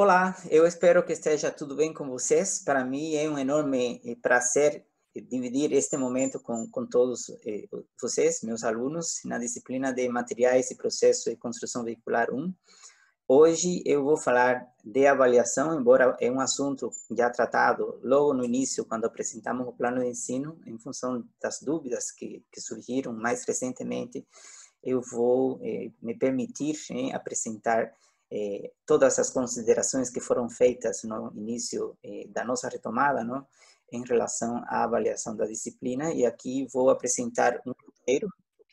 Olá, eu espero que esteja tudo bem com vocês. Para mim é um enorme eh, prazer eh, dividir este momento com, com todos eh, vocês, meus alunos, na disciplina de Materiais e Processos de Construção Veicular 1. Hoje eu vou falar de avaliação, embora é um assunto já tratado logo no início, quando apresentamos o plano de ensino, em função das dúvidas que, que surgiram mais recentemente, eu vou eh, me permitir eh, apresentar eh, todas as considerações que foram feitas no início eh, da nossa retomada, não? em relação à avaliação da disciplina, e aqui vou apresentar um roteiro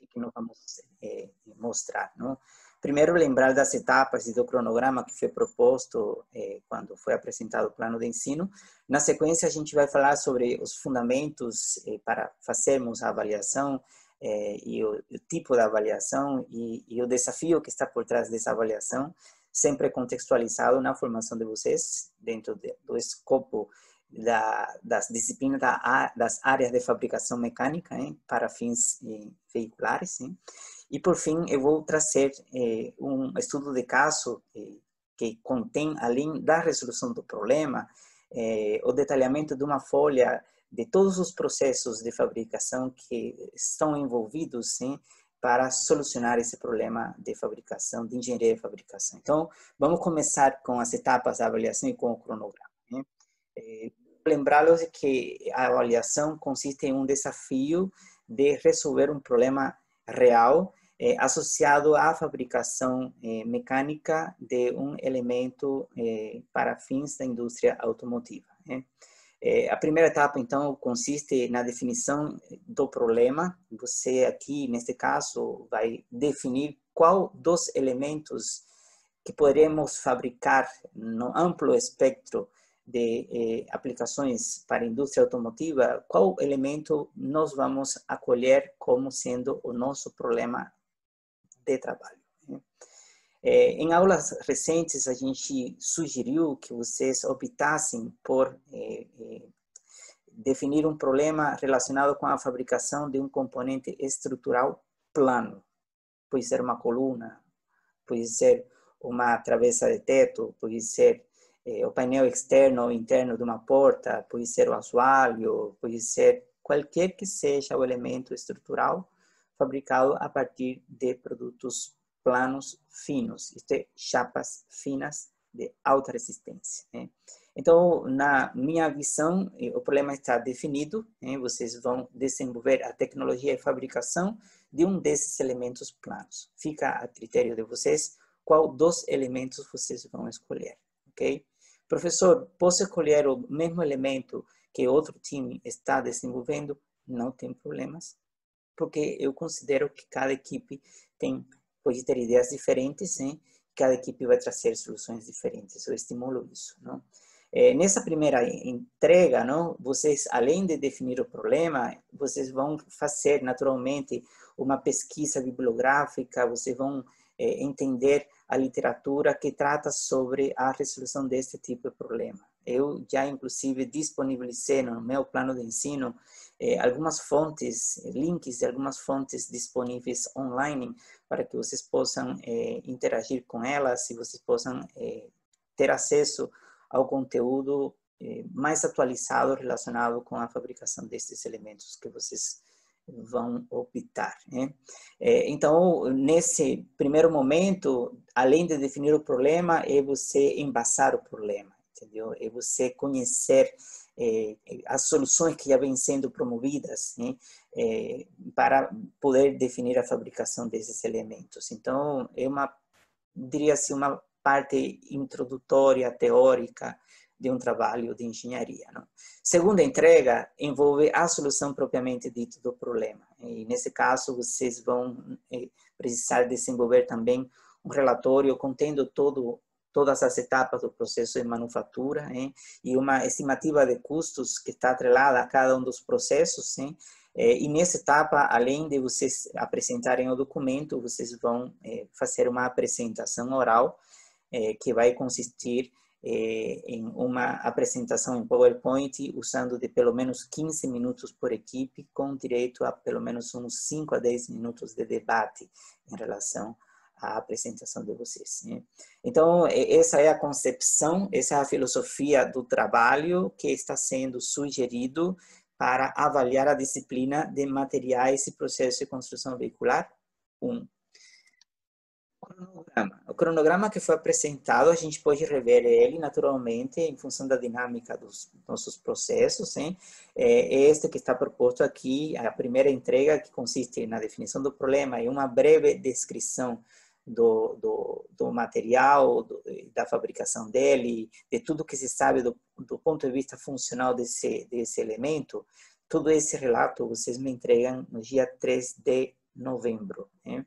que, nós vamos eh, mostrar. Não? Primeiro, lembrar das etapas e do cronograma que foi proposto eh, quando foi apresentado o plano de ensino. Na sequência, a gente vai falar sobre os fundamentos eh, para fazermos a avaliação eh, e o, o, tipo de avaliação e, e, o desafio que está por trás dessa avaliação sempre contextualizado na formação de vocês, dentro de, do escopo da, das disciplinas da, das áreas de fabricação mecânica hein, para fins eh, veiculares. Hein. E, por fim, eu vou trazer eh, um estudo de caso eh, que contém, além da resolução do problema, eh, o detalhamento de uma folha de todos os processos de fabricação que estão envolvidos para solucionar esse problema de fabricação, de engenharia de fabricação. Então, vamos começar com as etapas da avaliação e com o cronograma. Né? É, Lembrá-los de que a avaliação consiste em um desafio de resolver um problema real é, associado à fabricação é, mecânica de um elemento é, para fins da indústria automotiva. Né? É, a primeira etapa, então, consiste na definição do problema. Você aqui, neste caso, vai definir qual dos elementos que podemos fabricar no amplo espectro de eh, aplicações para a indústria automotiva, qual elemento nós vamos acolher como sendo o nosso problema de trabalho. É, em aulas recentes, a gente sugeriu que vocês optassem por é, é, definir um problema relacionado com a fabricação de um componente estrutural plano. Pode ser uma coluna, pode ser uma travessa de teto, pode ser o painel externo ou interno de uma porta, pode ser o assoalho, pode ser qualquer que seja o elemento estrutural fabricado a partir de produtos planos finos, isto é, chapas finas de alta resistência. Né? Então, na minha visão, eh, o problema está definido, né? vocês vão desenvolver a tecnologia de fabricação de um desses elementos planos. Fica a critério de vocês qual dos elementos vocês vão escolher, ok? Professor, posso escolher o mesmo elemento que outro time está desenvolvendo? Não tem problemas, porque eu considero que cada equipe tem pode ter ideias diferentes, hein? cada equipe vai trazer soluções diferentes. Eu estimulo isso. Não? É, nessa primeira entrega, não, vocês, além de definir o problema, vocês vão fazer naturalmente uma pesquisa bibliográfica, vocês vão é, entender a literatura que trata sobre a resolução deste tipo de problema. Eu já, inclusive, disponibilizei no meu plano de ensino eh, algumas fontes, links de algumas fontes disponíveis online para que vocês possam eh, interagir com elas e vocês possam eh, ter acesso ao conteúdo eh, mais atualizado relacionado com a fabricação destes elementos que vocês vão optar. Né? É, então, nesse primeiro momento, além de definir o problema, é você embasar o problema, entendeu? É você conhecer é, as soluções que já vêm sendo promovidas né, é, para poder definir a fabricação desses elementos. Então, é uma, diria assim, uma parte introdutória, teórica, de um trabalho de engenharia. Não? Segunda entrega envolve a solução propriamente dita do problema. E nesse caso, vocês vão é, precisar desenvolver também um relatório contendo todo todas as etapas do processo de manufatura hein? e uma estimativa de custos que está atrelada a cada um dos processos. Hein? É, e nessa etapa, além de vocês apresentarem o documento, vocês vão fazer uma apresentação oral que vai consistir em uma apresentação em PowerPoint usando de pelo menos 15 minutos por equipe, com direito a pelo menos uns 5 a 10 minutos de debate em relação a apresentação de vocês. Né? Então, essa é a concepção, essa é a filosofia do trabalho que está sendo sugerido para avaliar a disciplina de materiais e processos de construção veicular 1 cronograma. O cronograma que foi apresentado, a gente pode rever ele naturalmente em função da dinâmica dos nossos processos. Hein? É este que está proposto aqui, a primeira entrega, que consiste na definição do problema e uma breve descrição do, do, do material, do, da fabricação dele, de tudo que se sabe do, do ponto de vista funcional desse, desse elemento. Todo esse relato vocês me entregam no dia 3 de novembro. Né?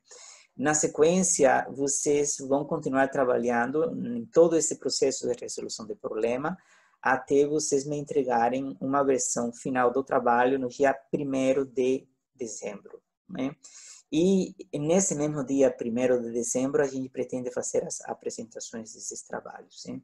Na sequência, vocês vão continuar trabalhando em todo esse processo de resolução de problema até vocês me entregarem uma versão final do trabalho no dia 1 de dezembro. Né? E nesse mesmo dia 1 de dezembro, a gente pretende fazer as apresentações desses trabalhos. Né?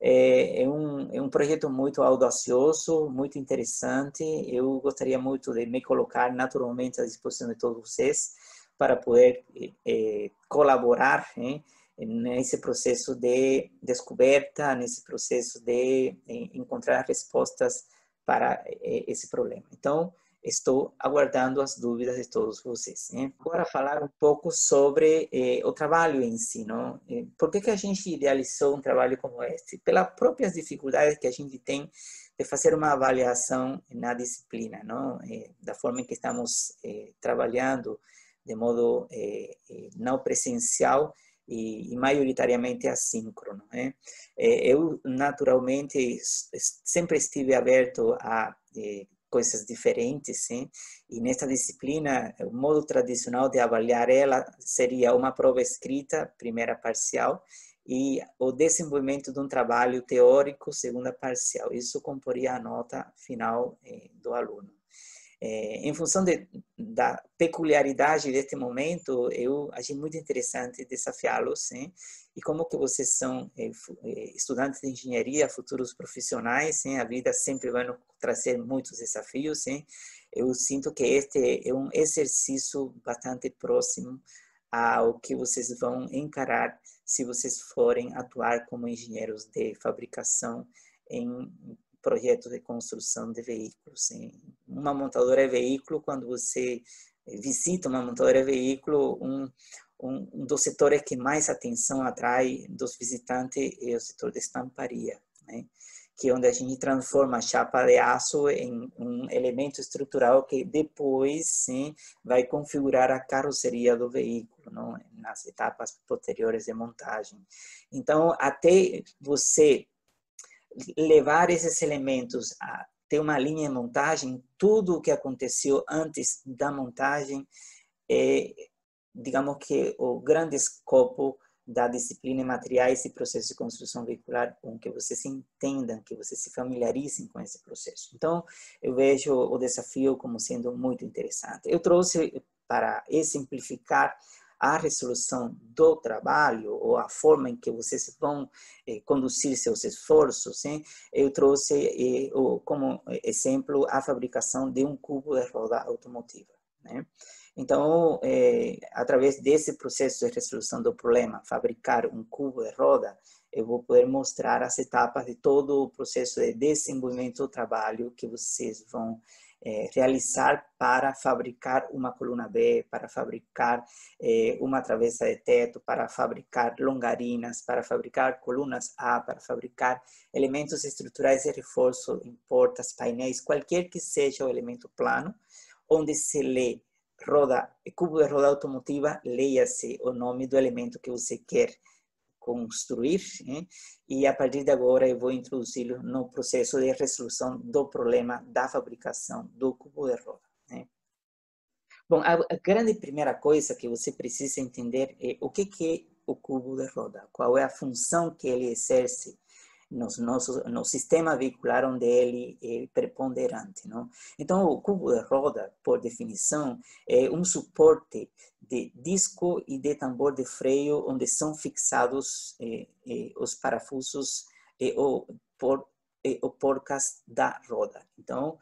É, um, é um projeto muito audacioso, muito interessante. Eu gostaria muito de me colocar naturalmente à disposição de todos vocês para poder eh, colaborar né, nesse processo de descoberta, nesse processo de eh, encontrar respostas para eh, esse problema. Então, estou aguardando as dúvidas de todos vocês. Né? Agora falar um pouco sobre eh, o trabalho em si, não? Eh, por que que a gente idealizou um trabalho como este? Pelas próprias dificuldades que a gente tem de fazer uma avaliação na disciplina, não? Eh, da forma em que estamos trabalhando, de modo eh, eh, não presencial e, e, maioritariamente assíncrono. Né? Eh, eu, naturalmente, sempre estive aberto a eh, coisas diferentes, sim? e nesta disciplina, o modo tradicional de avaliar ela seria uma prova escrita, primeira parcial, e o desenvolvimento de um trabalho teórico, segunda parcial. Isso comporia a nota final eh, do aluno. É, em função de, da peculiaridade deste momento, eu achei muito interessante desafiá-los, e como que vocês são é, é, estudantes de engenharia, futuros profissionais, hein? a vida sempre vai trazer muitos desafios, hein? eu sinto que este é um exercício bastante próximo ao que vocês vão encarar se vocês forem atuar como engenheiros de fabricação em projeto de construção de veículos. Uma montadora de veículo, quando você visita uma montadora de veículo, um, um, dos setores que mais atenção atrai dos visitantes é o setor de estamparia, né? que é onde a gente transforma a chapa de aço em um elemento estrutural que depois sim, vai configurar a carroceria do veículo, não? nas etapas posteriores de montagem. Então, até você levar esses elementos a ter uma linha de montagem, tudo o que aconteceu antes da montagem é, digamos que o grande escopo da disciplina em materiais e processos de construção veicular, com que vocês entendam, que vocês se familiarizem com esse processo. Então, eu vejo o desafio como sendo muito interessante. Eu trouxe para exemplificar a resolução do trabalho ou a forma em que vocês vão eh, conduzir seus esforços, hein? eu trouxe eh, o, como exemplo a fabricação de um cubo de roda automotiva. Né? Então, eh, através desse processo de resolução do problema, fabricar um cubo de roda, eu vou poder mostrar as etapas de todo o processo de desenvolvimento do trabalho que vocês vão é, realizar para fabricar uma coluna B, para fabricar é, uma travessa de teto, para fabricar longarinas, para fabricar colunas A, para fabricar elementos estruturais de reforço em portas, painéis, qualquer que seja o elemento plano, onde se lê roda, cubo de roda automotiva, leia-se o nome do elemento que você quer construir né? e a partir de agora eu vou introduzi-lo no processo de resolução do problema da fabricação do cubo de roda. Né? Bom, a, grande primeira coisa que você precisa entender é o que é o cubo de roda, qual é a função que ele exerce no, nosso, no sistema veicular onde ele é preponderante. Não? Então, o cubo de roda, por definição, é um suporte de disco e de tambor de freio onde são fixados eh, eh, os parafusos eh, ou, por, ou porcas da roda. Então,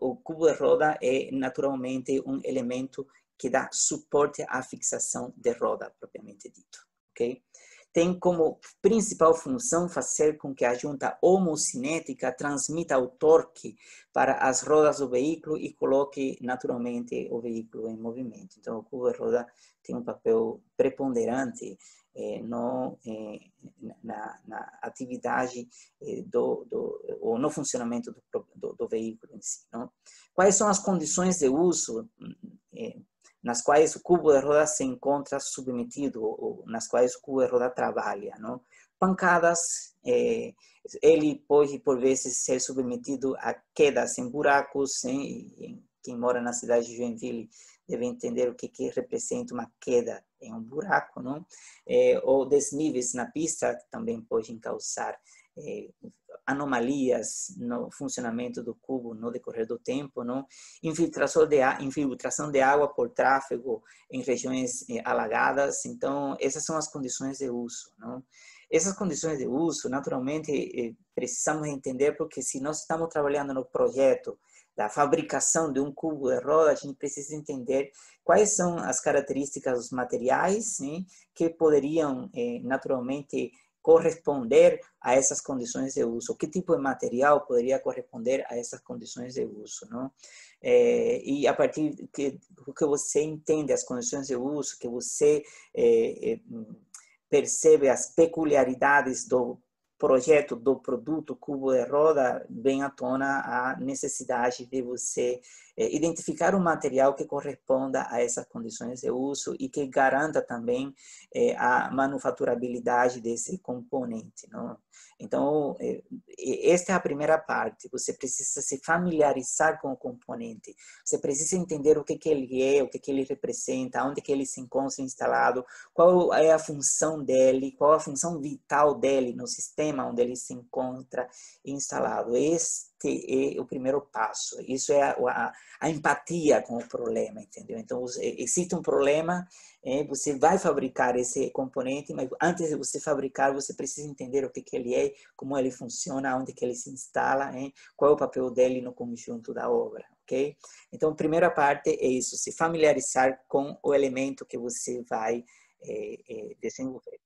o cubo de roda é naturalmente um elemento que dá suporte à fixação de roda, propriamente dito. ok? Tem como principal função fazer com que a junta homocinética transmita o torque para as rodas do veículo e coloque naturalmente o veículo em movimento. Então, o cubo de roda tem um papel preponderante eh, no, eh, na, na, atividade eh, do, do, ou no funcionamento do, do, do, veículo em si. Não? Quais são as condições de uso eh, nas quais o cubo de roda se encontra submetido, ou nas quais o cubo de roda trabalha? Não? Pancadas, eh, ele pode, por vezes, ser submetido a quedas em buracos, hein? quem mora na cidade de Joinville deve entender o que, que representa uma queda em um buraco, não? É, ou desníveis na pista também podem causar é, anomalias no funcionamento do cubo no decorrer do tempo, não? Infiltração de, infiltração de água por tráfego em regiões é, alagadas. Então, essas são as condições de uso, não? Essas condições de uso, naturalmente, é, precisamos entender porque se nós estamos trabalhando no projeto da fabricação de um cubo de roda, a gente precisa entender quais são as características dos materiais que poderiam eh, naturalmente corresponder a essas condições de uso. Que tipo de material poderia corresponder a essas condições de uso, não? É, e a partir que que você entende as condições de uso, que você é, é, percebe as peculiaridades do projeto do produto cubo de roda vem à tona a necessidade de você identificar um material que corresponda a essas condições de uso e que garanta também é, a manufaturabilidade desse componente. Não? Então, é, esta é a primeira parte. Você precisa se familiarizar com o componente. Você precisa entender o que, que ele é, o que, que ele representa, onde que ele se encontra instalado, qual é a função dele, qual a função vital dele no sistema onde ele se encontra instalado. Este é o primeiro passo. Isso é a, a a empatia com o problema, entendeu? Então, existe um problema, é, você vai fabricar esse componente, mas antes de você fabricar, você precisa entender o que, que ele é, como ele funciona, onde que ele se instala, é, qual é o papel dele no conjunto da obra, ok? Então, a primeira parte é isso, se familiarizar com o elemento que você vai é, é desenvolver.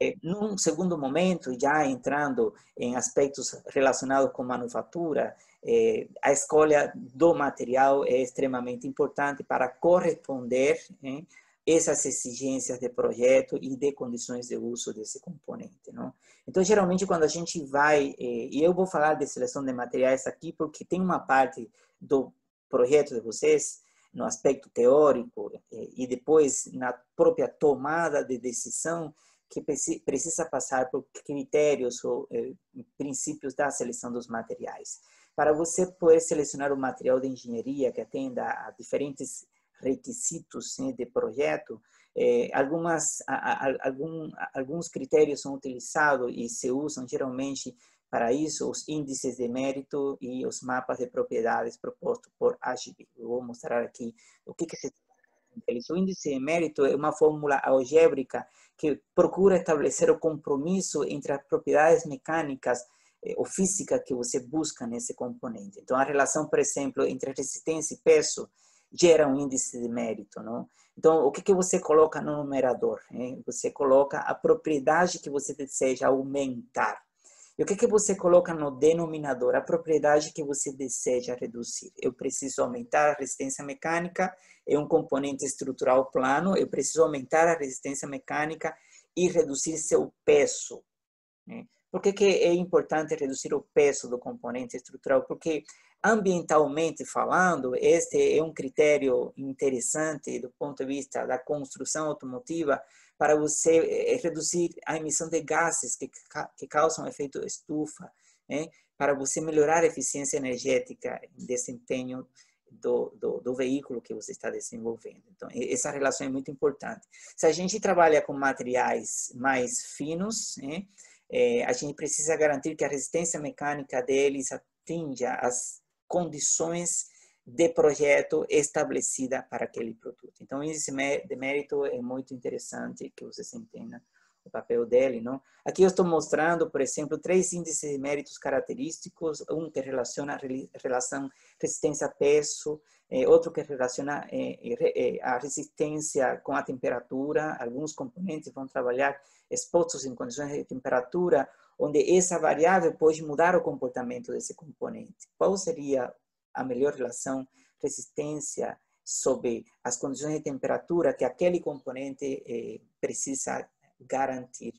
É, num segundo momento, já entrando em aspectos relacionados com manufatura, é, a escolha do material é extremamente importante para corresponder hein, essas exigências de projeto e de condições de uso desse componente. Não? Então, geralmente, quando a gente vai, é, e eu vou falar de seleção de materiais aqui, porque tem uma parte do projeto de vocês, no aspecto teórico, e depois na própria tomada de decisão, que precisa passar por critérios ou é, princípios da seleção dos materiais. Para você poder selecionar o material de engenharia que atenda a diferentes requisitos né, de projeto, eh, algumas, a, a, algum, alguns critérios são utilizados e se usam geralmente para isso os índices de mérito e os mapas de propriedades propostos por AGB. Eu vou mostrar aqui o que, que se o índice de mérito é uma fórmula algébrica que procura estabelecer o compromisso entre as propriedades mecânicas eh, ou física que você busca nesse componente. Então, a relação, por exemplo, entre resistência e peso gera um índice de mérito, não? Então, o que, que você coloca no numerador? Hein? Você coloca a propriedade que você deseja aumentar. E o que, que você coloca no denominador? A propriedade que você deseja reduzir. Eu preciso aumentar a resistência mecânica, é um componente estrutural plano, eu preciso aumentar a resistência mecânica e reduzir seu peso. Né? Por que, que é importante reduzir o peso do componente estrutural? Porque ambientalmente falando, este é um critério interessante do ponto de vista da construção automotiva para você eh, reduzir a emissão de gases que, que causam efeito estufa, né? para você melhorar a eficiência energética e desempenho do, do, do, veículo que você está desenvolvendo. Então, essa relação é muito importante. Se a gente trabalha com materiais mais finos, né? é, a gente precisa garantir que a resistência mecânica deles atinja as condições de projeto estabelecida para aquele produto. Então, esse de mérito é muito interessante que vocês entendam o papel dele, não? Aqui eu estou mostrando, por exemplo, três índices de méritos característicos, um que relaciona a relação resistência-peso, eh, outro que relaciona eh, eh, a resistência com a temperatura, alguns componentes vão trabalhar expostos em condições de temperatura, onde essa variável pode mudar o comportamento desse componente. Qual seria a melhor relação resistência sobre as condições de temperatura que aquele componente eh, precisa garantir.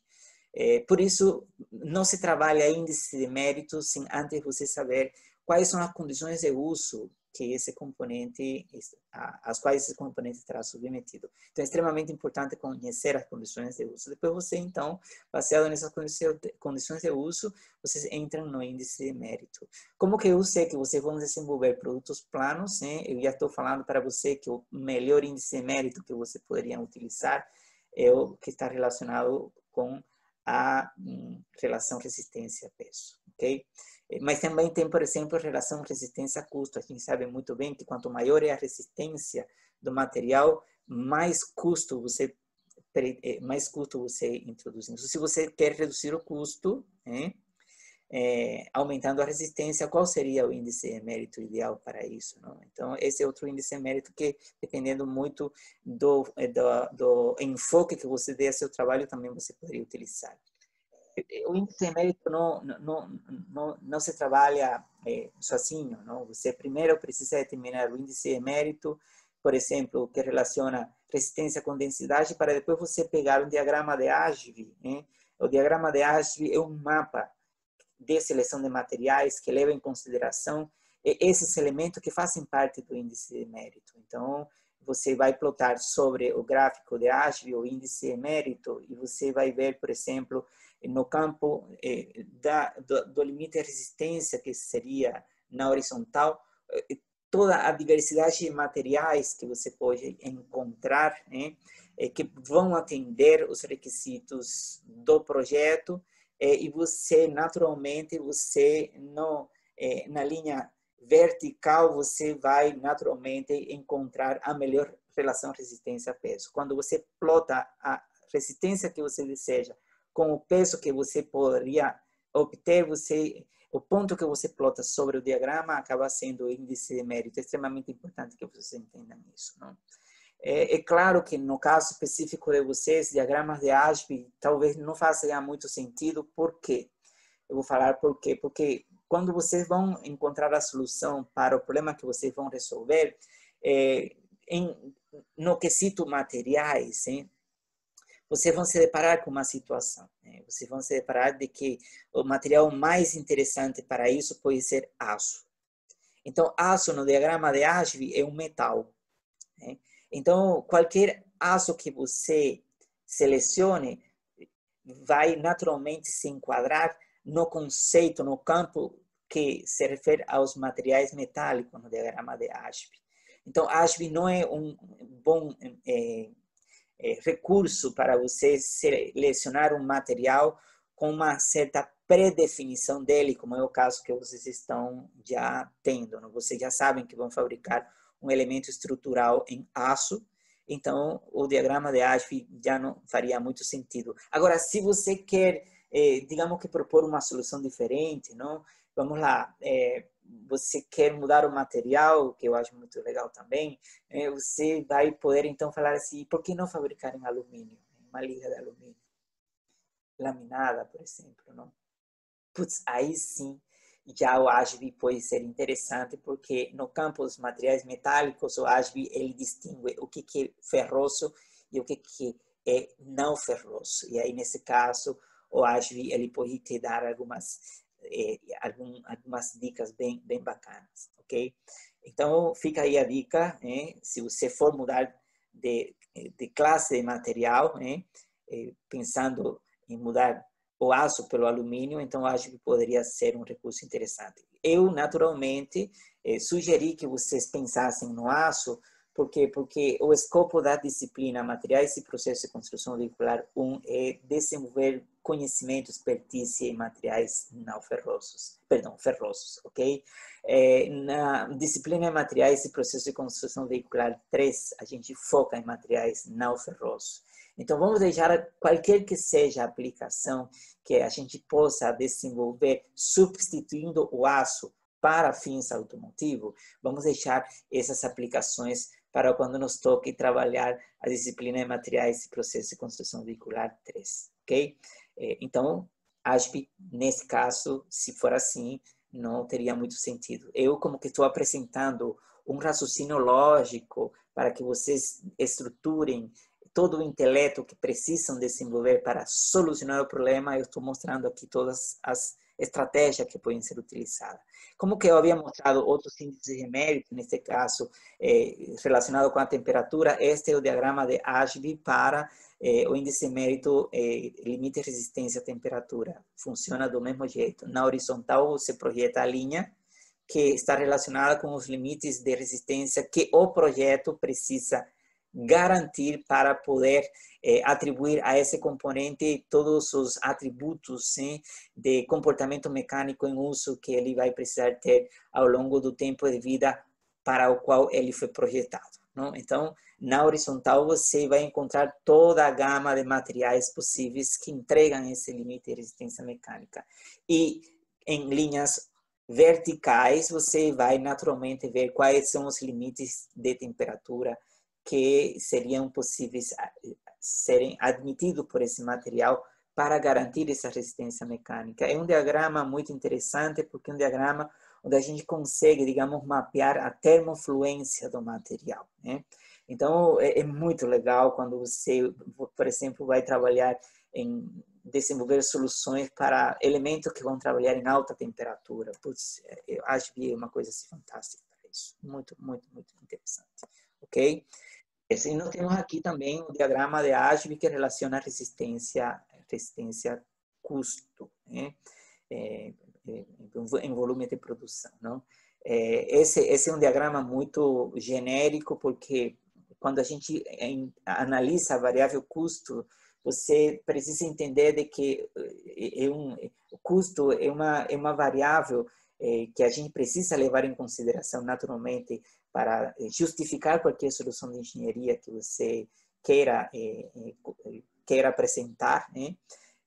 Eh, por isso, não se trabalha índice de mérito sem antes você saber quais são as condições de uso que esse componente, às quais esse componente estará submetido. Então, é extremamente importante conhecer as condições de uso. Depois você, então, baseado nessas condições de uso, vocês entram no índice de mérito. Como que eu sei que vocês vão desenvolver produtos planos? Né? Eu já estou falando para você que o melhor índice de mérito que você poderia utilizar é o que está relacionado com a hum, relação resistência-peso, ok? Eh, mas também tem, por exemplo, relação resistência-custo. A gente sabe muito bem que quanto maior é a resistência do material, mais custo você eh, mais custo você introduz. Então, se você quer reduzir o custo, é, aumentando a resistência, qual seria o índice mérito ideal para isso? Não? Então, esse é outro índice mérito que, dependendo muito do, do, do enfoque que você dê ao seu trabalho, também você poderia utilizar o índice de mérito não, não, não, não se trabalha é, sozinho, não? Você primeiro precisa determinar o índice de mérito, por exemplo, que relaciona resistência com densidade, para depois você pegar um diagrama de Ashby. Né? O diagrama de Ashby é um mapa de seleção de materiais que leva em consideração esses elementos que fazem parte do índice de mérito. Então, você vai plotar sobre o gráfico de Ashby o índice de mérito e você vai ver, por exemplo, no campo eh, da, do, do, limite de resistência, que seria na horizontal, eh, toda a diversidade de materiais que você pode encontrar, né, eh, que vão atender os requisitos do projeto, eh, e você, naturalmente, você no, eh, na linha vertical, você vai naturalmente encontrar a melhor relação resistência-peso. Quando você plota a resistência que você deseja com o peso que você poderia obter, você o ponto que você plota sobre o diagrama acaba sendo o índice de mérito. É extremamente importante que vocês entendam isso. Não? É, é, claro que no caso específico de vocês, diagramas de Ashby talvez não façam muito sentido. Por quê? Eu vou falar por quê. Porque quando vocês vão encontrar a solução para o problema que vocês vão resolver, é, em, no quesito materiais, hein? Vocês vão se deparar com uma situação. Né? Vocês vão se deparar de que o material mais interessante para isso pode ser aço. Então, aço no diagrama de Ashby é um metal. Né? Então, qualquer aço que você selecione vai naturalmente se enquadrar no conceito, no campo que se refere aos materiais metálicos no diagrama de Ashby. Então, Ashby não é um bom é, é, recurso para você selecionar um material com uma certa predefinição dele, como é o caso que vocês estão já tendo. Não? Vocês já sabem que vão fabricar um elemento estrutural em aço, então o diagrama de Ashby já não faria muito sentido. Agora, se você quer, eh, digamos que propor uma solução diferente, não? Vamos lá, eh, você quer mudar o material, que eu acho muito legal também, é, você vai poder então falar assim, por que não fabricar em alumínio, uma liga de alumínio, laminada, por exemplo, não? Putz, aí sim, já o ASB pode ser interessante, porque no campo dos materiais metálicos, o ASB ele distingue o que, que é ferroso e o que, que é não ferroso. E aí, nesse caso, o ASB ele pode te dar algumas é, algum, algumas dicas bem, bem bacanas, ok? Então, fica aí a dica, né? se você for mudar de, de classe de material, né? pensando em mudar o aço pelo alumínio, então acho que poderia ser um recurso interessante. Eu, naturalmente, sugeri que vocês pensassem no aço por quê? Porque o escopo da disciplina Materiais e Processos de Construção Veicular 1 é desenvolver conhecimento, expertise em materiais não ferrosos, perdão, ferrosos, ok? É, na disciplina Materiais e Processos de Construção Veicular 3, a gente foca em materiais não ferrosos. Então, vamos deixar qualquer que seja a aplicação que a gente possa desenvolver substituindo o aço para fins automotivos, vamos deixar essas aplicações para quando nos toque trabalhar a disciplina de materiais e processos de construção veicular 3, ok? É, então, que nesse caso, se for assim, não teria muito sentido. Eu, como que estou apresentando um raciocínio lógico para que vocês estruturem todo o intelecto que precisam desenvolver para solucionar o problema, eu estou mostrando aqui todas as estratégias que podem ser utilizadas. Como que havia mostrado outros índices de mérito, neste caso, eh, relacionado com a temperatura, este é o diagrama de Ashby para eh, o índice de mérito eh, limite de resistência à temperatura. Funciona do mesmo jeito. Na horizontal, você projeta a linha que está relacionada com os limites de resistência que o projeto precisa garantir para poder eh, atribuir a esse componente todos os atributos sim, de comportamento mecânico em uso que ele vai precisar ter ao longo do tempo de vida para o qual ele foi projetado. Não? Então, na horizontal, você vai encontrar toda a gama de materiais possíveis que entregam esse limite de resistência mecânica. E em linhas verticais, você vai naturalmente ver quais são os limites de temperatura, que seriam possíveis serem admitidos por esse material para garantir essa resistência mecânica. É um diagrama muito interessante porque é um diagrama onde a gente consegue, digamos, mapear a termofluência do material. Né? Então, é, é muito legal quando você, por exemplo, vai trabalhar em desenvolver soluções para elementos que vão trabalhar em alta temperatura. Putz, é, eu acho que é uma coisa assim, fantástica para isso. Muito, muito, muito interessante. Ok? E nós temos aqui também o diagrama de Ashby que relaciona resistência, resistência custo, né? É, é, em volume de produção, não? É, esse, esse é um diagrama muito genérico porque quando a gente analisa a variável custo, você precisa entender de que é um, o custo é uma, é uma variável é, que a gente precisa levar em consideração naturalmente para eh, justificar qualquer solução de engenharia que você queira eh, eh, queira apresentar, né?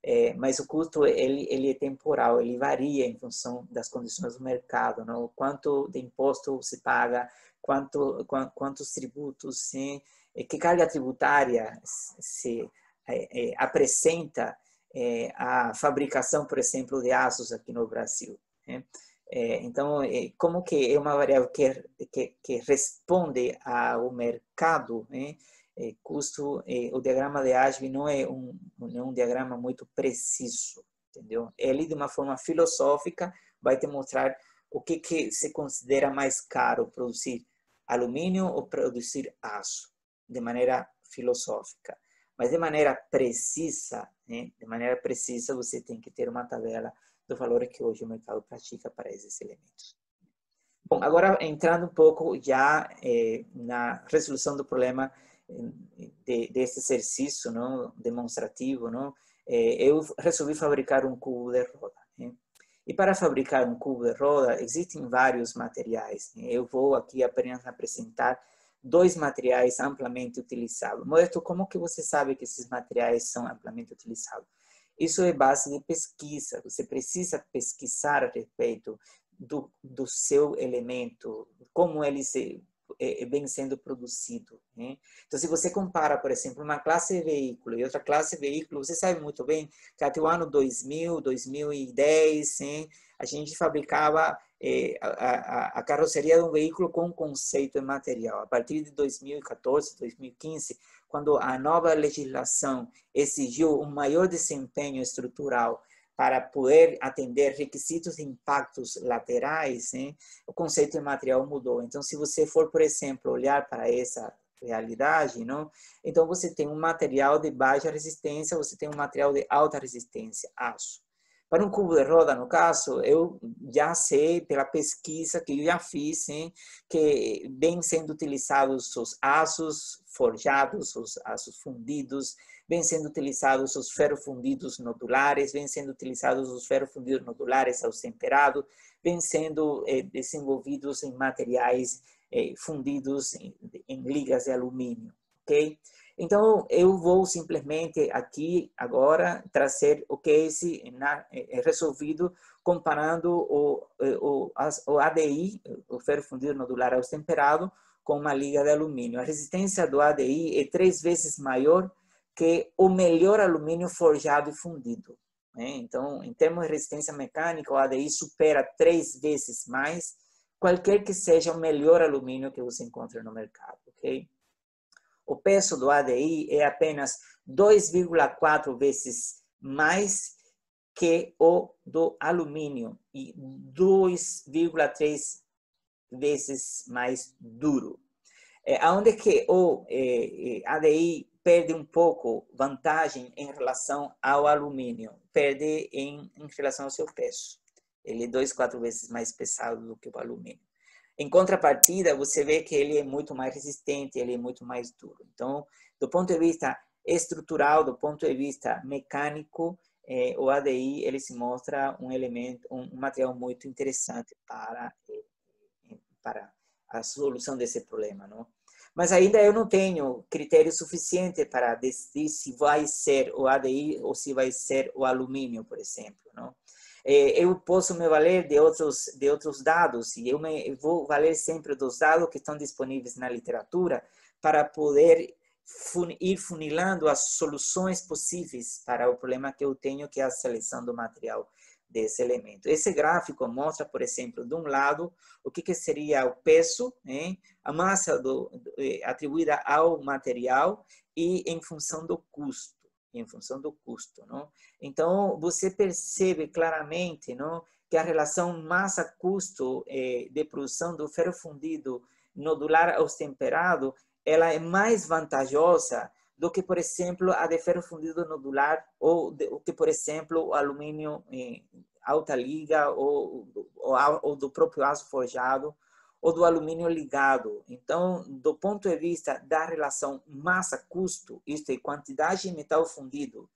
É, mas o custo ele, ele é temporal, ele varia em função das condições do mercado, não? quanto de imposto você paga, quanto, quantos tributos, sim? que carga tributária se é, é, apresenta a fabricação, por exemplo, de aços aqui no Brasil. Né? É, então, é, como que é uma variável que, que, que responde ao mercado, né? É, custo, é, o diagrama de Ashby não é um, não é um diagrama muito preciso, entendeu? Ele, de uma forma filosófica, vai te mostrar o que, que se considera mais caro, produzir alumínio ou produzir aço, de maneira filosófica. Mas de maneira precisa, né? de maneira precisa, você tem que ter uma tabela do valor que hoje o mercado pratica para esses elementos. Bom, agora entrando um pouco já eh, na resolução do problema de, desse exercício não, demonstrativo, não, eh, eu resolvi fabricar um cubo de roda. Né? E para fabricar um cubo de roda, existem vários materiais. Né? Eu vou aqui apenas apresentar dois materiais amplamente utilizados. Modesto, como que você sabe que esses materiais são amplamente utilizados? Isso é base de pesquisa. Você precisa pesquisar a respeito do, do seu elemento, como ele se, é, é, vem sendo produzido. Né? Então, se você compara, por exemplo, uma classe de veículo e outra classe de veículo, você sabe muito bem que até o ano 2000, 2010, hein, a gente fabricava é, a, a, a, carroceria de um veículo com conceito de material. A partir de 2014, 2015, quando a nova legislação exigiu um maior desempenho estrutural para poder atender requisitos de impactos laterais, hein, o conceito de material mudou. Então, se você for, por exemplo, olhar para essa realidade, não? Então você tem um material de baixa resistência, você tem um material de alta resistência, aço. Para um cubo de roda, no caso, eu já sei pela pesquisa que eu já fiz, hein, que vem sendo utilizados os aços forjados, os aços fundidos, vem sendo utilizados os ferrofundidos nodulares, vem sendo utilizados os ferrofundidos nodulares aos temperados, vem sendo eh, desenvolvidos em materiais eh, fundidos em, em ligas de alumínio, ok? Então, eu vou simplesmente aqui, agora, trazer o case é resolvido comparando o, o, o ADI, o ferro fundido nodular aos temperado, com uma liga de alumínio. A resistência do ADI é três vezes maior que o melhor alumínio forjado e fundido. Né? Então, em termos de resistência mecânica, o ADI supera três vezes mais qualquer que seja o melhor alumínio que você encontra no mercado. ok? O peso do ADI é apenas 2,4 vezes mais que o do alumínio e 2,3 vezes mais duro. É, onde que o é, é ADI perde um pouco vantagem em relação ao alumínio, perde em, em relação ao seu peso. Ele é dois, quatro vezes mais pesado do que o alumínio. Em contrapartida, você vê que ele é muito mais resistente, ele é muito mais duro. Então, do ponto de vista estrutural, do ponto de vista mecânico, eh, o ADI ele se mostra um elemento, um, um material muito interessante para eh, para a solução desse problema, não? Mas ainda eu não tenho critério suficiente para decidir se vai ser o ADI ou se vai ser o alumínio, por exemplo, não? Eh, eu posso me valer de outros de outros dados e eu me vou valer sempre dos dados que estão disponíveis na literatura para poder ir funilando as soluções possíveis para o problema que eu tenho, que é a seleção do material desse elemento. Esse gráfico mostra, por exemplo, de um lado, o que, que seria o peso, a massa do, eh, atribuída ao material e em função do custo, em função do custo. Não? Então, você percebe claramente não, que a relação massa-custo eh, de produção do ferro fundido nodular aos temperado ela é mais vantajosa do que, por exemplo, a de ferro fundido nodular ou de, que, por exemplo, o alumínio em alta liga ou, ou, ou do próprio aço forjado ou do alumínio ligado. Então, do ponto de vista da relação massa-custo, isto é, quantidade de metal fundido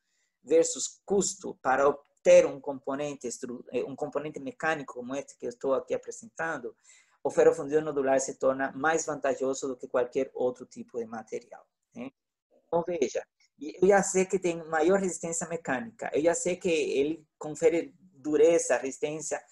versus custo para obter um componente, eh, um componente mecânico como este que eu estou aqui apresentando, o ferro fundido nodular se torna mais vantajoso do que qualquer outro tipo de material. Né? Então, veja, eu já sei que tem maior resistência mecânica, eu já sei que ele confere dureza, resistência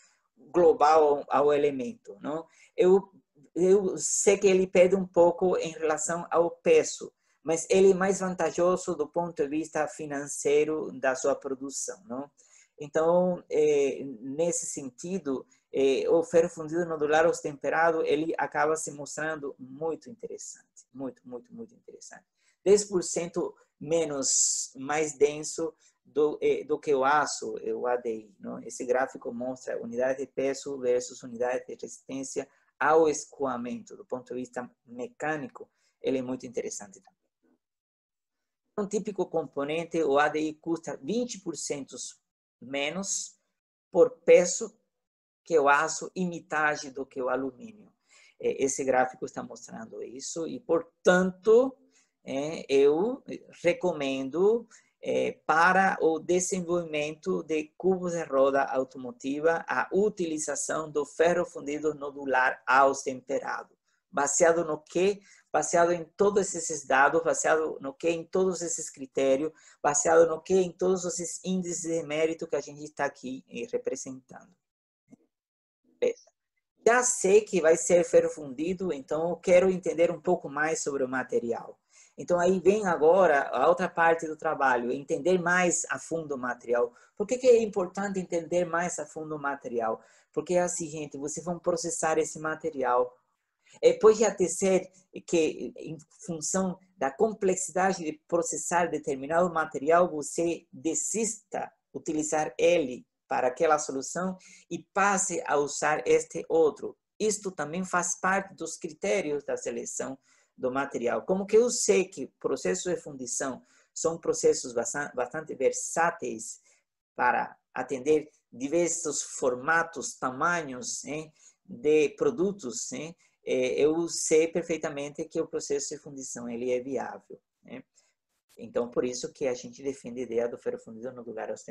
global ao elemento. Não? Eu, eu sei que ele perde um pouco em relação ao peso, mas ele é mais vantajoso do ponto de vista financeiro da sua produção. Não? Então, é, nesse sentido, é, o ferro fundido nodular ou temperado, ele acaba se mostrando muito interessante, muito, muito, muito interessante. 10% menos, mais denso do, é, do que o aço, o ADI. Não? Esse gráfico mostra unidade de peso versus unidade de resistência ao escoamento. Do ponto de vista mecânico, ele é muito interessante também. Um típico componente, o ADI custa 20% menos por peso que o aço e metade do que o alumínio. Esse gráfico está mostrando isso e, portanto, eu recomendo é, para o desenvolvimento de cubos de roda automotiva a utilização do ferro fundido nodular aos temperado. Baseado no que? baseado em todos esses dados, baseado no que em todos esses critérios, baseado no que em todos esses índices de mérito que a gente está aqui eh, representando. Já sei que vai ser ferro fundido, então eu quero entender um pouco mais sobre o material. Então aí vem agora a outra parte do trabalho, entender mais a fundo o material. Por que, que é importante entender mais a fundo o material? Porque é o seguinte, vocês vão processar esse material é, pode acontecer que, em função da complexidade de processar determinado material, você desista utilizar ele para aquela solução e passe a usar este outro. Isto também faz parte dos critérios da seleção do material. Como que eu sei que processos de fundição são processos bastante versáteis para atender diversos formatos, tamanhos hein, de produtos, hein, é, eu sei perfeitamente que o processo de fundição ele é viável. Né? Então, por isso que a gente defende a ideia do ferrofundido no lugar aos.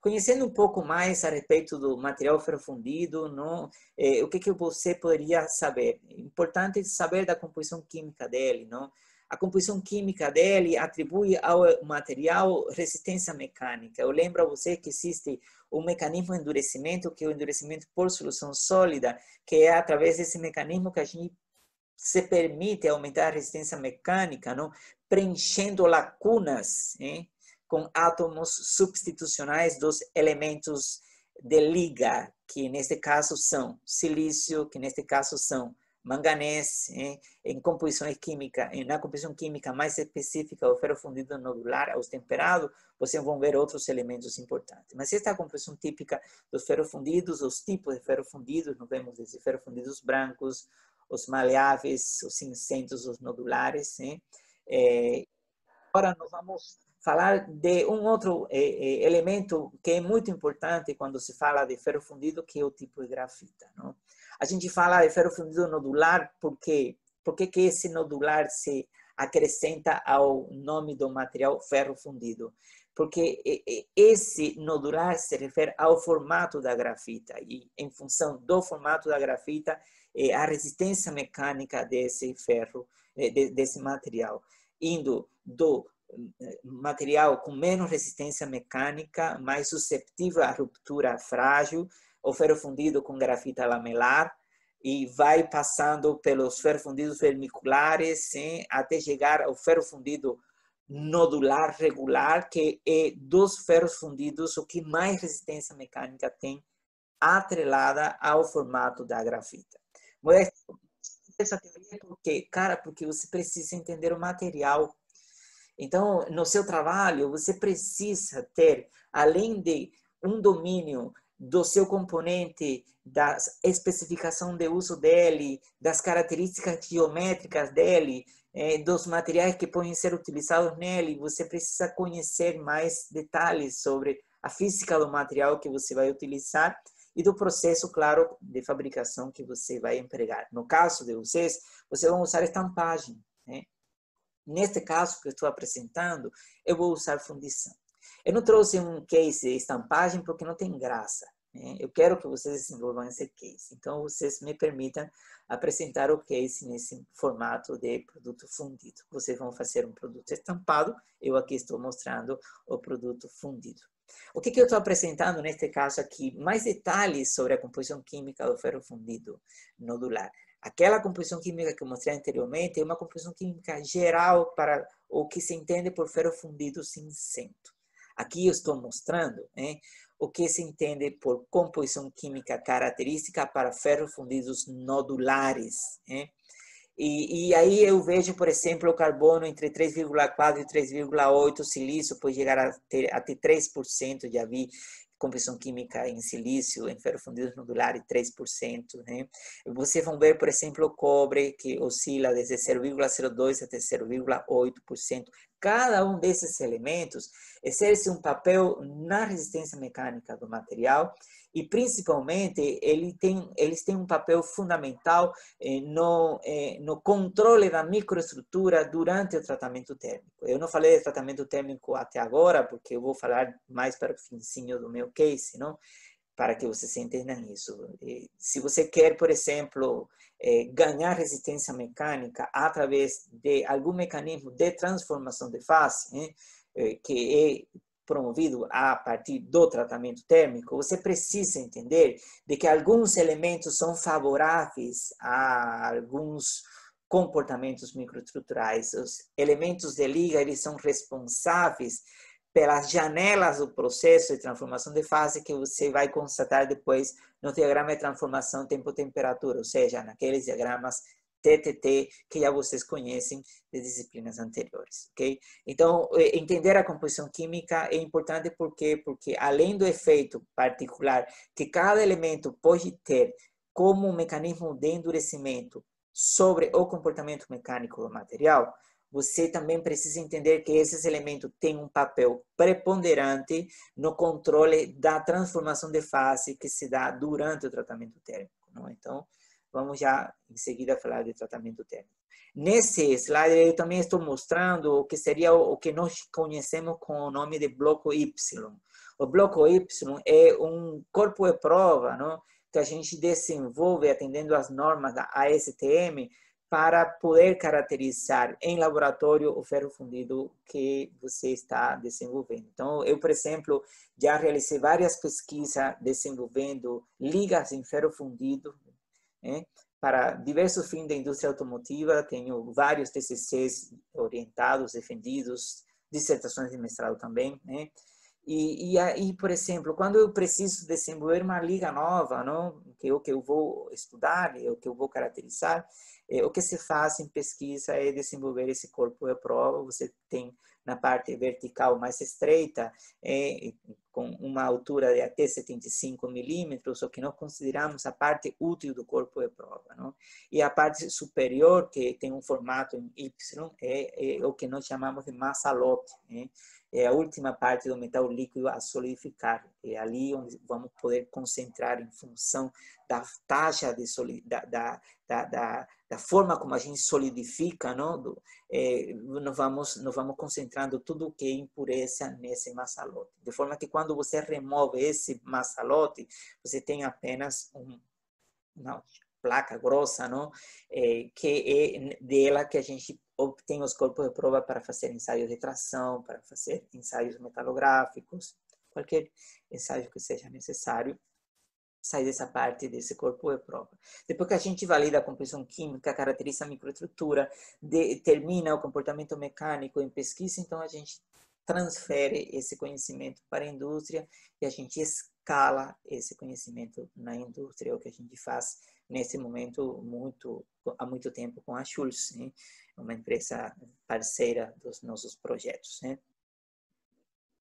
Conhecendo um pouco mais a respeito do material ferrofundido, não, é, o que, que você poderia saber? Importante saber da composição química dele, não? a composição química dele atribui ao material resistência mecânica. Eu lembro a você que existe um mecanismo de endurecimento, que é o endurecimento por solução sólida, que é através desse mecanismo que a gente se permite aumentar a resistência mecânica, não? preenchendo lacunas hein? com átomos substitucionais dos elementos de liga, que neste caso são silício, que neste caso são manganês, hein? em composições químicas, na composição química mais específica, o ferro fundido nodular aos temperado, vocês vão ver outros elementos importantes. Mas esta é a composição típica dos ferrofundidos, os tipos de ferrofundidos, nós vemos esses ferrofundidos brancos, os maleáveis, os cinzentos, os nodulares. Né? É, agora nós vamos falar de um outro é, é, elemento que é muito importante quando se fala de ferro fundido, que é o tipo de grafita. Não? A gente fala de ferro fundido nodular porque porque que esse nodular se acrescenta ao nome do material ferro fundido? Porque esse nodular se refere ao formato da grafita e em função do formato da grafita é, a resistência mecânica desse ferro, é, desse material, indo do é, material com menos resistência mecânica, mais susceptível à ruptura frágil, o ferro fundido com grafita lamelar, e vai passando pelos ferro fundidos vermiculares sim, até chegar ao ferro fundido nodular regular, que é dos ferros fundidos o que mais resistência mecânica tem atrelada ao formato da grafita essa teoria porque, cara, porque você precisa entender o material. Então, no seu trabalho, você precisa ter, além de um domínio do seu componente, da especificação de uso dele, das características geométricas dele, é, dos materiais que podem ser utilizados nele, você precisa conhecer mais detalhes sobre a física do material que você vai utilizar e do processo, claro, de fabricação que você vai empregar. No caso de vocês, vocês vão usar estampagem. Né? Neste caso que eu estou apresentando, eu vou usar fundição. Eu não trouxe um case de estampagem porque não tem graça. Né? Eu quero que vocês desenvolvam esse case. Então, vocês me permitam apresentar o case nesse formato de produto fundido. Vocês vão fazer um produto estampado, eu aqui estou mostrando o produto fundido. O que, que eu estou apresentando neste caso aqui? Mais detalhes sobre a composição química do ferro fundido nodular. Aquela composição química que eu mostrei anteriormente é uma composição química geral para o que se entende por ferro fundido cinzento. Aqui eu estou mostrando né, o que se entende por composição química característica para ferros fundidos nodulares. Né? E, e, aí eu vejo, por exemplo, o carbono entre 3,4 e 3,8, silício pode chegar a ter até 3%, já vi composição química em silício, em ferrofundidos nodulares, 3%. Né? Vocês vão ver, por exemplo, o cobre, que oscila desde 0,02% até 0,8%. Cada um desses elementos exerce um papel na resistência mecânica do material e principalmente ele tem, eles têm um papel fundamental eh, no, eh, no controle da microestrutura durante o tratamento térmico. Eu não falei de tratamento térmico até agora, porque eu vou falar mais para o finzinho do meu case, não? Para que vocês entendam isso. Se você quer, por exemplo, eh, ganhar resistência mecânica através de algum mecanismo de transformação de fase, que é promovido a partir do tratamento térmico, você precisa entender de que alguns elementos são favoráveis a alguns comportamentos microestruturais. Os elementos de liga eles são responsáveis pelas janelas do processo de transformação de fase que você vai constatar depois no diagrama de transformação tempo-temperatura, ou seja, naqueles diagramas TTT, que já vocês conhecem de disciplinas anteriores, ok? Então, entender a composição química é importante porque porque além do efeito particular que cada elemento pode ter como um mecanismo de endurecimento sobre o comportamento mecânico do material, você também precisa entender que esses elementos têm um papel preponderante no controle da transformação de fase que se dá durante o tratamento térmico. Não? Então, Vamos já em seguida falar de tratamento térmico. Nesse slide eu também estou mostrando o que seria o que nós conhecemos com o nome de bloco Y. O bloco Y é um corpo de prova não? que a gente desenvolve atendendo às normas da ASTM para poder caracterizar em laboratório o ferro fundido que você está desenvolvendo. Então, eu, por exemplo, já realizei várias pesquisas desenvolvendo ligas em ferro fundido né, para diversos fins da indústria automotiva. Tenho vários TCCs orientados, defendidos, dissertações de mestrado também. Né? E, e aí, por exemplo, quando eu preciso desenvolver uma liga nova, não, que é o que eu vou estudar, é o que eu vou caracterizar, o que se faz em pesquisa é desenvolver esse corpo de prova. Você tem na parte vertical mais estreita, é, com uma altura de até 75 milímetros, o que nós consideramos a parte útil do corpo de prova. Não? E a parte superior, que tem um formato em Y, é, é o que nós chamamos de massa lote. Né? É a última parte do metal líquido a solidificar. É ali onde vamos poder concentrar em função da taxa de da, da, da, da, forma como a gente solidifica, não? Do, é, nós vamos nós vamos concentrando tudo que é impureza nesse massalote. De forma que quando você remove esse massalote, você tem apenas um, placa grossa, não? É, que é dela que a gente obtém os corpos de prova para fazer ensaios de tração, para fazer ensaios metalográficos, qualquer ensaio que seja necessário, sai dessa parte desse corpo de prova. Depois que a gente valida a composição química, caracteriza a microestrutura, determina o comportamento mecânico em pesquisa, então a gente transfere esse conhecimento para a indústria e a gente escala esse conhecimento na indústria, é o que a gente faz nesse momento muito há muito tempo com a Schulz, né? uma empresa parceira dos nossos projetos. Né?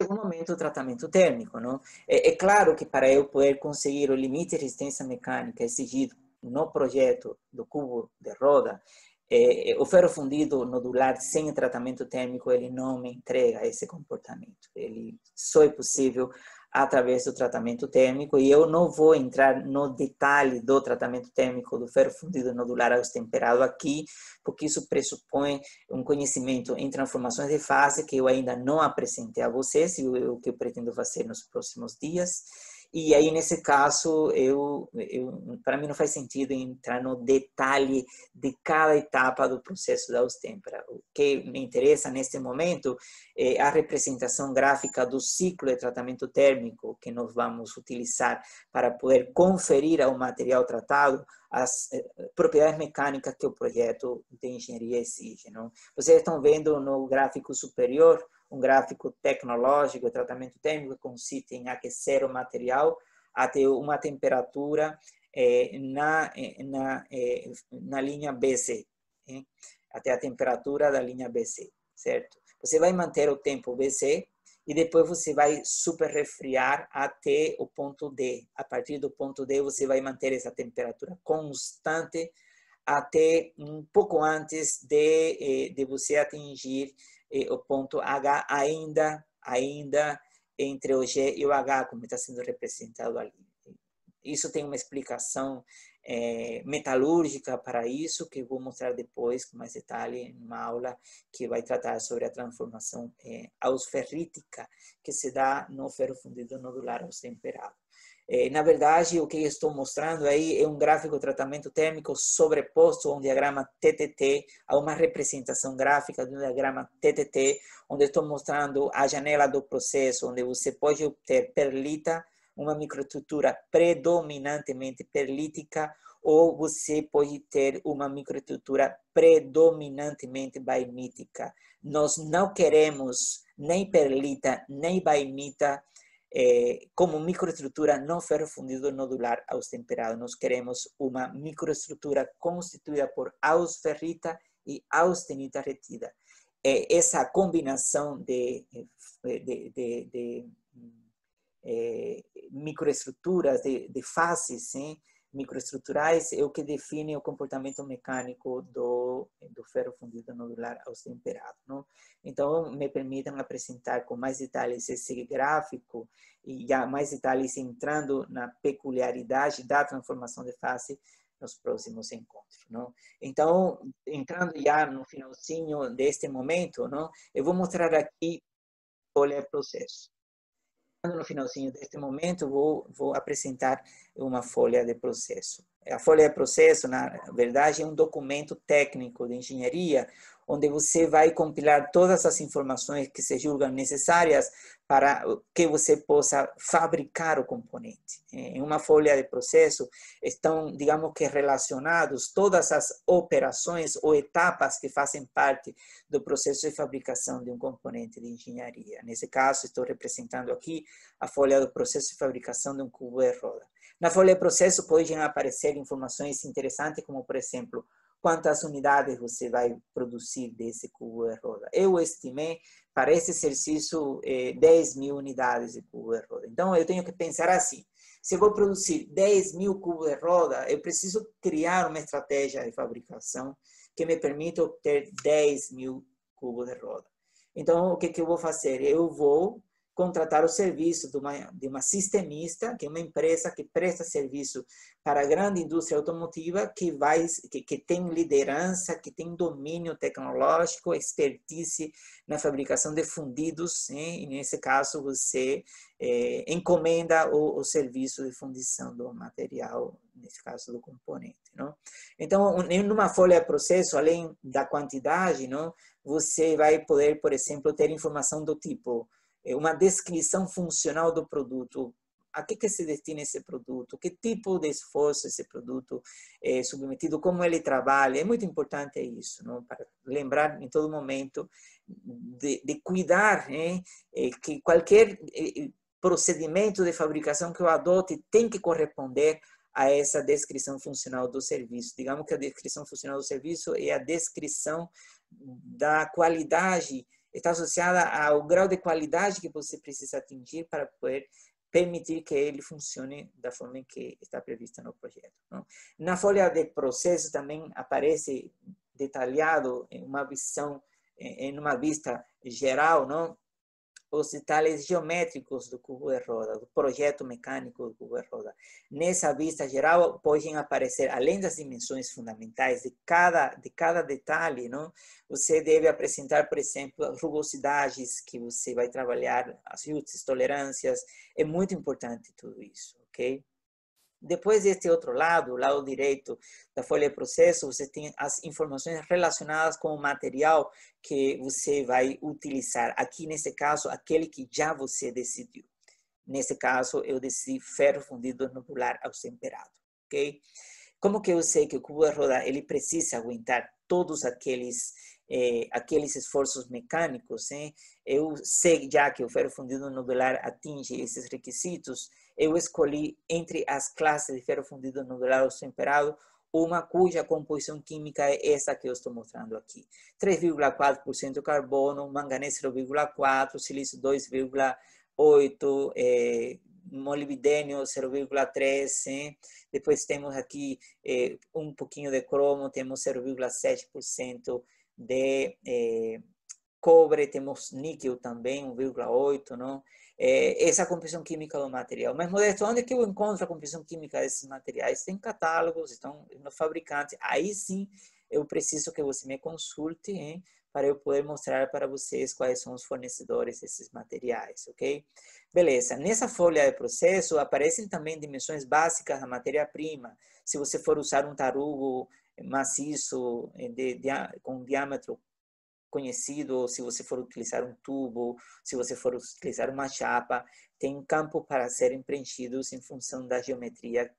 Segundo momento, o tratamento térmico. Não? É, é, claro que para eu poder conseguir o limite de resistência mecânica exigido no projeto do cubo de roda, é, o ferro fundido nodular sem tratamento térmico ele não me entrega esse comportamento. Ele só é possível através do tratamento térmico e eu não vou entrar no detalhe do tratamento térmico do ferro fundido nodular austemperado aqui, porque isso pressupõe um conhecimento em transformações de fase que eu ainda não apresentei a vocês e o que eu pretendo fazer nos próximos dias. E aí, nesse caso, eu, eu para mim não faz sentido entrar no detalhe de cada etapa do processo da Austempera. O que me interessa neste momento é a representação gráfica do ciclo de tratamento térmico que nós vamos utilizar para poder conferir ao material tratado as eh, propriedades mecânicas que o projeto de engenharia exige. Não? Vocês estão vendo no gráfico superior um gráfico tecnológico, tratamento térmico, consiste em aquecer o material até uma temperatura eh, na, eh, na, eh, na linha BC, até a temperatura da linha BC, certo? Você vai manter o tempo BC e depois você vai super resfriar até o ponto D. A partir do ponto D, você vai manter essa temperatura constante até um pouco antes de, de você atingir o ponto H ainda, ainda entre o G e o H, como está sendo representado ali. Isso tem uma explicação é, metalúrgica para isso, que vou mostrar depois com mais detalhe numa aula que vai tratar sobre a transformação é, ausferrítica que se dá no ferro fundido nodular austemperado. Na verdade, o que estou mostrando aí é um gráfico de tratamento térmico sobreposto a um diagrama TTT, a uma representação gráfica de um diagrama TTT, onde estou mostrando a janela do processo, onde você pode obter perlita, uma microestrutura predominantemente perlítica, ou você pode ter uma microestrutura predominantemente baimítica. Nós não queremos nem perlita, nem baimita, eh, como microestrutura não ferrofundido nodular austemperado. Nós queremos uma microestrutura constituída por ausferrita e austenita retida. Eh, essa combinação de, de, de, de eh, microestruturas, de, de fases, hein? Microestruturais é o que define o comportamento mecânico do, do ferro fundido nodular austemperado. Não? Então, me permitam apresentar com mais detalhes esse gráfico e já mais detalhes entrando na peculiaridade da transformação de fase nos próximos encontros. Não? Então, entrando já no finalzinho deste momento, não? eu vou mostrar aqui qual é o processo no finalzinho deste momento, vou, vou apresentar uma folha de processo. a folha de processo, na verdade, é um documento técnico de engenharia onde você vai compilar todas as informações que se julgam necessárias para que você possa fabricar o componente. Em uma folha de processo estão, digamos que, relacionados todas as operações ou etapas que fazem parte do processo de fabricação de um componente de engenharia. Nesse caso, estou representando aqui a folha do processo de fabricação de um cubo de roda. Na folha de processo podem aparecer informações interessantes, como, por exemplo, quantas unidades você vai produzir desse cubo de roda. Eu estimei para esse exercício eh, 10 mil unidades de cubo de roda. Então, eu tenho que pensar assim, se eu vou produzir 10 mil cubos de roda, eu preciso criar uma estratégia de fabricação que me permita obter 10 mil cubos de roda. Então, o que, que eu vou fazer? Eu vou contratar o serviço de uma, de uma sistemista, que é uma empresa que presta serviço para a grande indústria automotiva, que, vai, que, que tem liderança, que tem domínio tecnológico, expertise na fabricação de fundidos, hein? e nesse caso você é, encomenda o, o, serviço de fundição do material, nesse caso do componente. Não? Então, numa folha de processo, além da quantidade, não, você vai poder, por exemplo, ter informação do tipo uma descrição funcional do produto. A que, que se destina esse produto? Que tipo de esforço esse produto é submetido? Como ele trabalha? É muito importante isso, não? para lembrar em todo momento de, de cuidar né? que qualquer procedimento de fabricação que eu adote tem que corresponder a essa descrição funcional do serviço. Digamos que a descrição funcional do serviço é a descrição da qualidade está associada ao grau de qualidade que você precisa atingir para poder permitir que ele funcione da forma que está prevista no projeto. Não? Na folha de processo também aparece detalhado uma visão, em uma vista geral, não? Os detalhes geométricos do cubo de roda, do projeto mecânico do cubo de roda. Nessa vista geral, podem aparecer, além das dimensões fundamentais de cada, de cada detalhe, não? você deve apresentar, por exemplo, rugosidades que você vai trabalhar, ajustes, tolerâncias. É muito importante tudo isso, ok? Depois deste outro lado, o lado direito da folha de processo, você tem as informações relacionadas com o material que você vai utilizar. Aqui, nesse caso, aquele que já você decidiu. Nesse caso, eu decidi ferro fundido nodular ao temperado, ok? Como que eu sei que o cubo de roda ele precisa aguentar todos aqueles eh, aqueles esforços mecânicos? Hein? Eu sei já que o ferro fundido nodular atinge esses requisitos eu escolhi entre as classes de ferro fundido nodular temperado uma cuja composição química é essa que eu estou mostrando aqui. 3,4% carbono, manganês 0,4%, silício 2,8%, eh, molibdênio 0,3%, depois temos aqui eh, um pouquinho de cromo, temos 0,7% de eh, cobre, temos níquel também, 1,8%, não? É, essa composição química do material. Mas, Modesto, onde é que eu encontro a composição química desses materiais? Tem catálogos, estão no fabricante. Aí sim, eu preciso que você me consulte, hein, para eu poder mostrar para vocês quais são os fornecedores desses materiais, ok? Beleza. Nessa folha de processo aparecem também dimensões básicas da matéria-prima. Se você for usar um tarugo maciço de, de, com diâmetro conhecido, se você for utilizar um tubo, se você for utilizar uma chapa, tem campo para serem preenchidos em função da geometria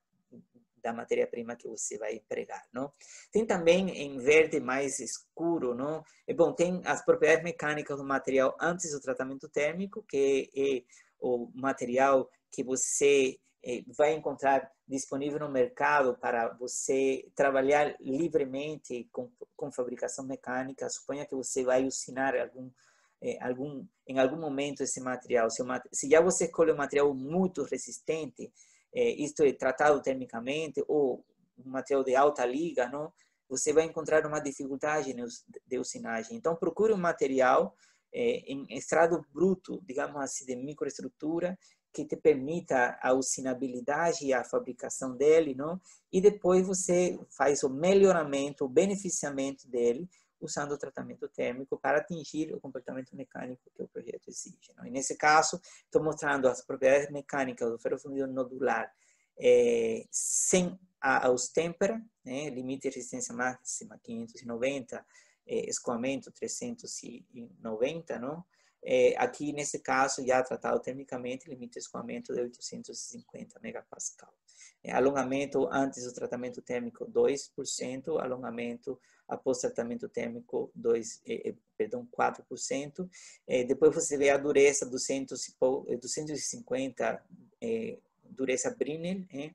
da matéria-prima que você vai empregar, não? Tem também em verde mais escuro, não? E bom, tem as propriedades mecânicas do material antes do tratamento térmico, que é o material que você vai encontrar disponível no mercado para você trabalhar livremente com, com fabricação mecânica. Suponha que você vai usinar algum, eh, algum, em algum momento esse material. Se, se já você escolhe um material muito resistente, eh, isto é tratado termicamente, ou um material de alta liga, não? você vai encontrar uma dificuldade de usinagem. Então, procure um material em estrado bruto, digamos assim, de microestrutura, que te permita a usinabilidade e a fabricação dele, não? E depois você faz o melhoramento, o beneficiamento dele, usando o tratamento térmico para atingir o comportamento mecânico que o projeto exige. Não? E nesse caso, estou mostrando as propriedades mecânicas do ferro fundido nodular é, sem a austempera, né, limite de resistência máxima 590, é, escoamento 390, não? É, aqui, nesse caso, já tratado termicamente, limite de escoamento de 850 megapascal. É, alongamento antes do tratamento térmico 2%, alongamento após tratamento térmico 2, eh, perdão, 4%. Eh, depois você vê a dureza 200, 250, eh, dureza Brinell, eh,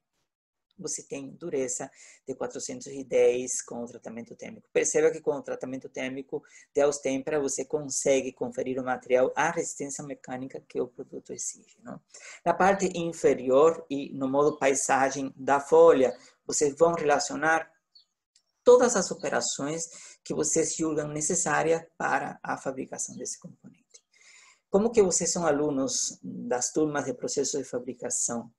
você tem dureza de 410 com o tratamento térmico. Perceba que com o tratamento térmico de austempera você consegue conferir o material à resistência mecânica que o produto exige. Não? Na parte inferior e no modo paisagem da folha, vocês vão relacionar todas as operações que vocês julgam necessárias para a fabricação desse componente. Como que vocês são alunos das turmas de processo de fabricação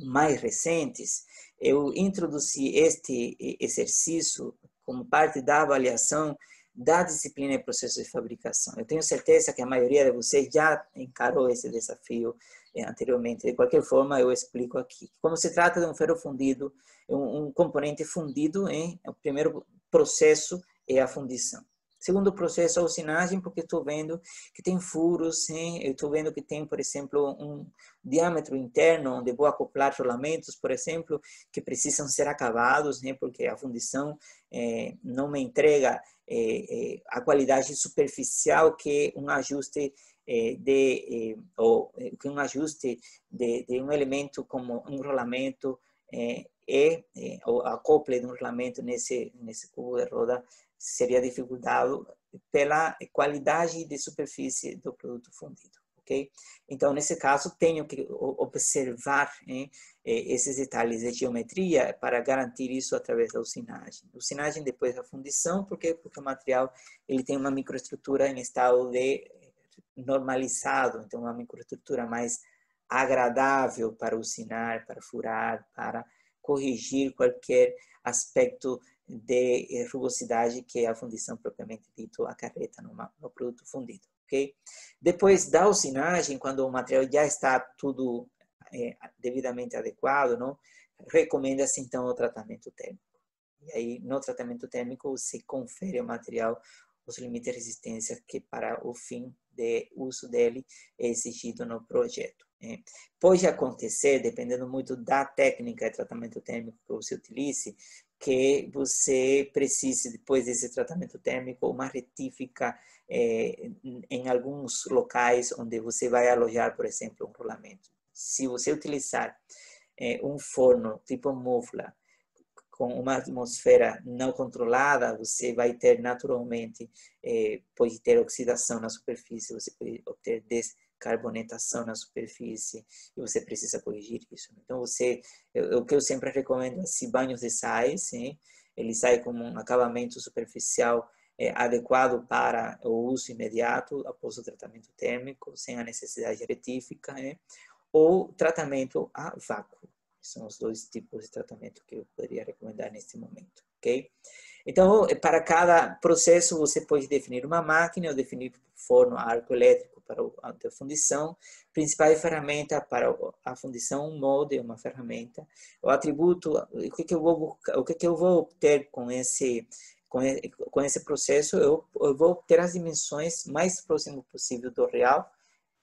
mais recentes, eu introduzi este exercício como parte da avaliação da disciplina de processo de fabricação. Eu tenho certeza que a maioria de vocês já encarou esse desafio eh, anteriormente. De qualquer forma, eu explico aqui. Como se trata de um ferro fundido, um, um componente fundido, hein? o primeiro processo é a fundição. Segundo processo, a usinagem, porque estou vendo que tem furos, hein? eu estou vendo que tem, por exemplo, um diâmetro interno, onde vou acoplar rolamentos, por exemplo, que precisam ser acabados, né? porque a fundição eh, não me entrega eh, eh, a qualidade superficial que um ajuste de ou que um ajuste de, de, um elemento como um rolamento é, o acople de um rolamento nesse nesse cubo de roda seria dificultado pela qualidade de superfície do produto fundido, ok? Então, nesse caso, tenho que observar hein, esses detalhes de geometria para garantir isso através da usinagem. Usinagem depois da fundição, por quê? Porque o material ele tem uma microestrutura em estado de normalizado, então uma microestrutura mais agradável para usinar, para furar, para corrigir qualquer aspecto de eh, rugosidade que a fundição propriamente dito acarreta numa, no produto fundido, ok? Depois da usinagem, quando o material já está tudo é, devidamente adequado, não? Recomenda-se então o tratamento térmico. E aí, no tratamento térmico, você confere ao material os limites de resistência que para o fim de uso dele é exigido no projeto. É. Pode acontecer, dependendo muito da técnica de tratamento térmico que você utilize, que você precise, depois desse tratamento térmico, uma retífica é, em alguns locais onde você vai alojar, por exemplo, um rolamento. Se você utilizar é, um forno tipo mufla, com uma atmosfera não controlada, você vai ter naturalmente, é, pode ter oxidação na superfície, você pode obter des carbonatação na superfície e você precisa corrigir isso. Então, você, o que eu sempre recomendo é assim, banhos de sais, sim? ele sai com um acabamento superficial é, adequado para o uso imediato após o tratamento térmico, sem a necessidade retífica, né? ou tratamento a vácuo. São os dois tipos de tratamento que eu poderia recomendar neste momento, ok? Então, para cada processo, você pode definir uma máquina ou definir forno arco elétrico para a fundição, principal ferramenta para a fundição, um molde, uma ferramenta. O atributo, o que, que eu vou o que, que eu vou obter com esse com esse processo, eu, eu vou obter as dimensões mais próximo possível do real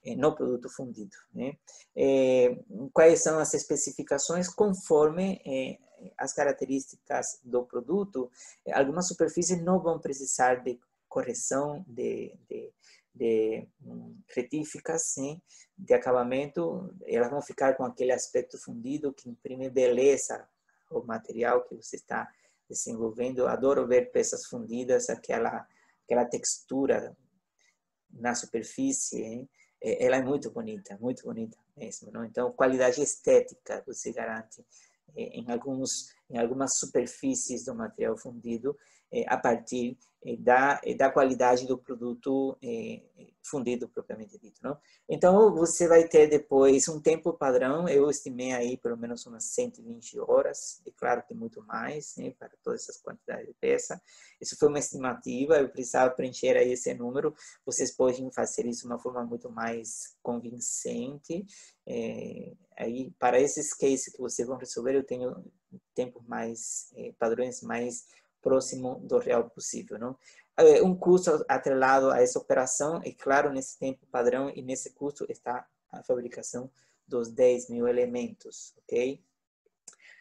eh, no produto fundido. Né? É, quais são as especificações conforme é, as características do produto? Algumas superfícies não vão precisar de correção de, de de retíficas, sim, de acabamento, elas vão ficar com aquele aspecto fundido que imprime beleza ao material que você está desenvolvendo. Adoro ver peças fundidas, aquela aquela textura na superfície, hein? É, ela é muito bonita, muito bonita mesmo, não? Então, qualidade estética você garante em alguns em algumas superfícies do material fundido a partir da, da qualidade do produto eh, fundido propriamente dito. Não? Então, você vai ter depois um tempo padrão, eu estimei aí pelo menos umas 120 horas, e claro que muito mais, né, para todas essas quantidades de peça. Isso foi uma estimativa, eu precisava preencher aí esse número, vocês podem fazer isso de uma forma muito mais convincente. É, aí, para esses cases que vocês vão resolver, eu tenho tempos mais, eh, padrões mais próximo do real possível, não? Eh, um custo atrelado a essa operação, e claro, nesse tempo padrão e nesse custo está a fabricação dos 10 mil elementos, ok?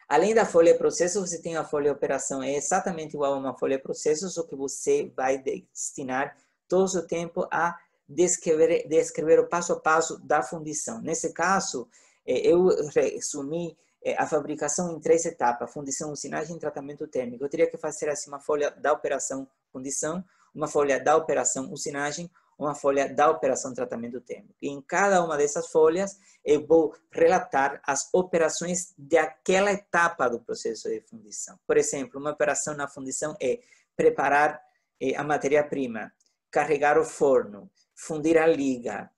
Além da folha de processos, você tem a folha operação, é exatamente igual a uma folha de processos, só que você vai destinar todo o tempo a descrever, descrever o passo a passo da fundição. Nesse caso, eh, eu resumi a fabricação em três etapas, fundição, usinagem e tratamento térmico. Eu teria que fazer assim uma folha da operação fundição, uma folha da operação usinagem, uma folha da operação tratamento térmico. E em cada uma dessas folhas, eu vou relatar as operações daquela etapa do processo de fundição. Por exemplo, uma operação na fundição é preparar eh, a matéria-prima, carregar o forno, fundir a liga,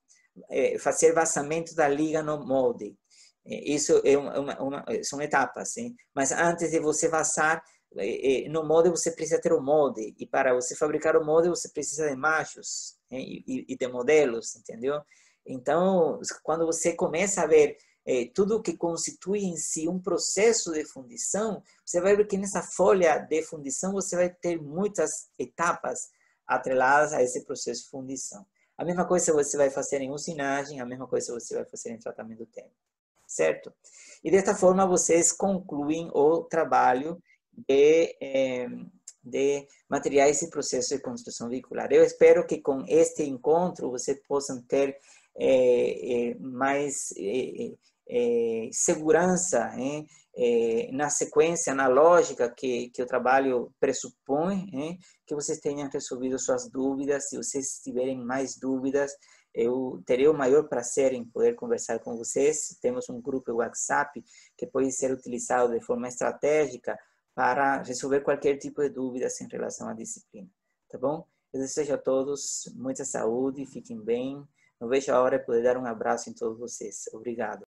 é, fazer vazamento da liga no molde. É, isso é uma, uma, são etapas, mas antes de você vazar é, no molde você precisa ter o molde e para você fabricar o molde você precisa de machos e, e de modelos, entendeu? Então, quando você começa a ver tudo que constitui em si um processo de fundição, você vai ver que nessa folha de fundição você vai ter muitas etapas atreladas a esse processo de fundição. A mesma coisa você vai fazer em usinagem, a mesma coisa você vai fazer em tratamento térmico, certo? E desta forma vocês concluem o trabalho de, eh, de materiais e processos de construção veicular. Eu espero que com este encontro vocês possam ter eh, eh, mais segurança é, na sequência, na lógica que, que o trabalho pressupõe, é, que vocês tenham resolvido suas dúvidas. Se vocês tiverem mais dúvidas, eu terei o maior prazer em poder conversar com vocês. Temos um grupo WhatsApp que pode ser utilizado de forma estratégica para resolver qualquer tipo de dúvidas em relação à disciplina. Tá bom? Eu desejo a todos muita saúde, fiquem bem. Não vejo a hora de poder dar um abraço em todos vocês. Obrigado.